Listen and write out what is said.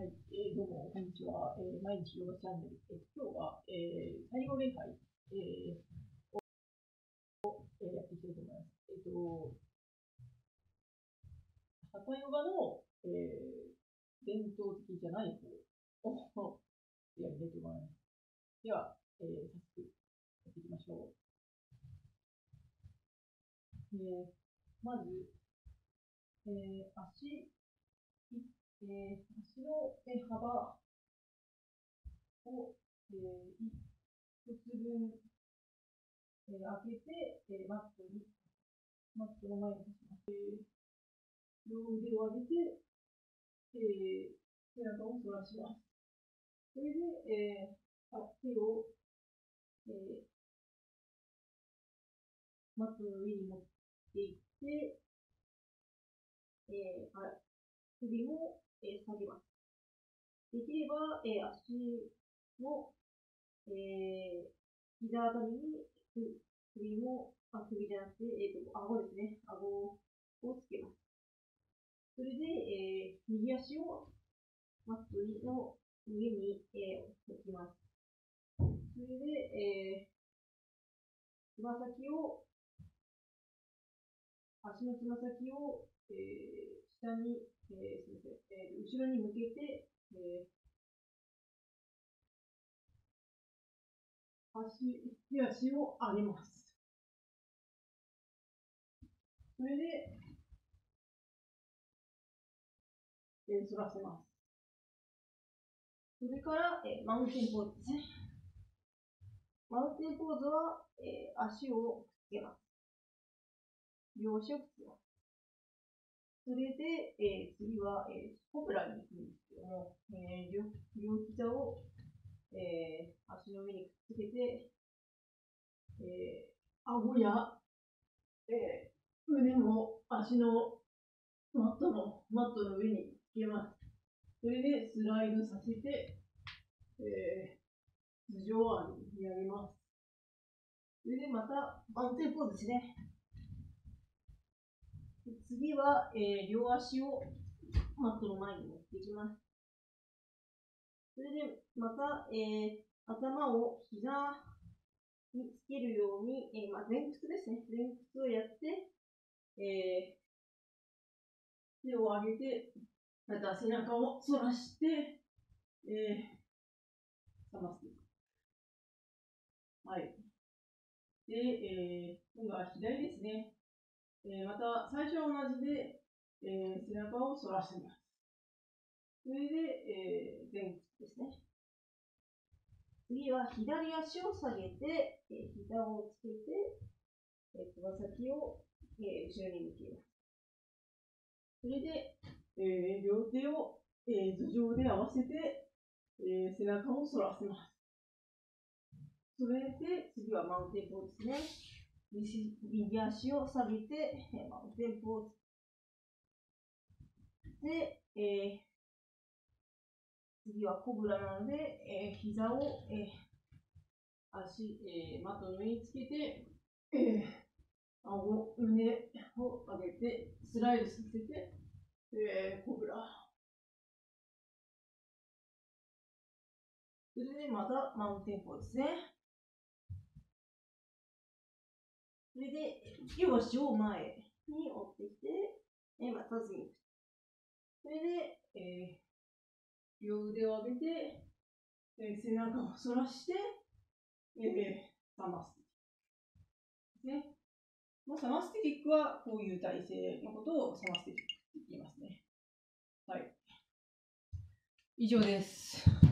はい、えー、どうも、こんにちは。えー、毎日ヨガチャンネル。えー、今日は、えー、最後礼拝、えー、を、えー、やっていきたいと思います。えっ、と、ハタヨガの、えー、伝統的じゃない方をやりたいと思います。では、えー、早速やっていきましょう。えー、まず、えー、足、えー、足の幅を、えー、一つ分、えー、開けて、えー、マットに、マットの前に立ちます。えー、両腕を上げて、えー、背中を反らします。それで、えー、あ手を、えー、マットの上に持っていって、えー、あ首も、えー、下げます。できれば、えー、足の、えー、膝あたりに首も、あ、首じゃなくて、えっ、ー、と、顎ですね。顎をつけます。それで、えー、右足をマットにの上に、えー、置きます。それで、えー、つま先を、足のつま先を、えー、下に、えー、すみません、後ろに向けて、えー、足、手足を上げます。それで、えー、反らせます。それから、えー、マウンテンポーズですね。マウンテンポーズは、えー、足をくっつけます。両足をくっつけます。それで、えー、次は、えー、コブラに行くんですけども、えー、両両膝を、えー、足の上にくっつけて、えー、顎や、えー、胸も足のマットの、マットの上につけます。それでスライドさせて、えー、頭上にやります。それでまた、安定ポーズですね。次は、えー、両足をマットの前に持っていきます。それで、また、えー、頭を膝につけるように、えー、まあ、前屈ですね。前屈をやって、えー、手を上げて、また背中を反らして、えー、冷ますはい。で、えー、今度は左ですね。えー、また、最初は同じで、えー、背中を反らしてみます。それで、えー、前屈ですね。次は左足を下げて、えー、膝をつけて、えー、つま先を、えー、後ろに向けます。それで、えー、両手を、えー、頭上で合わせて、えー、背中を反らせます。それで、次はマウンテンポーズですね。右足を下げて、えー、マウンテンポ。で、えー、次はコブラなので、えー、膝を、えー、足、えー、マットの上につけて、えー、顎、胸を上げて、スライドさせて、えー、コブラ。それでまたマウンテンポですね。それで、両足を前に折ってきて、えまたずにそれで、えー、両腕を上げて、えー、背中を反らして、えー、サマスティック。ね。まあ、サマスティックはこういう体勢のことをサマスティックって言いますね。はい。以上です。